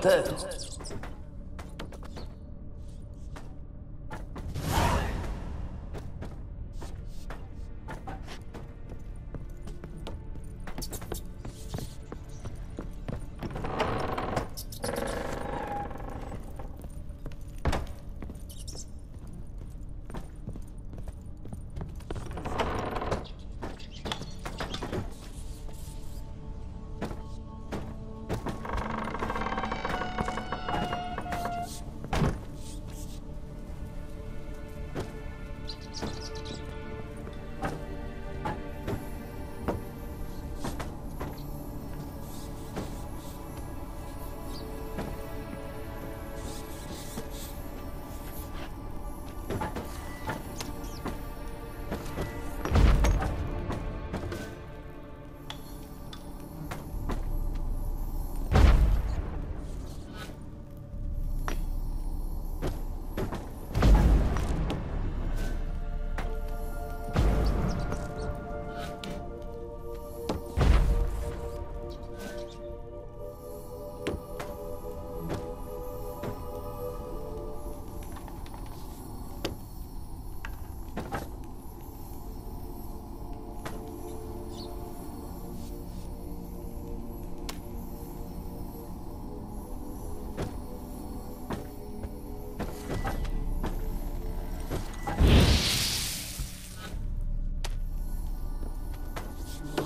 Dano.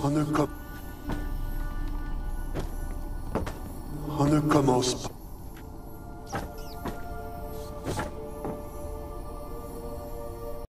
On ne, On ne commence pas.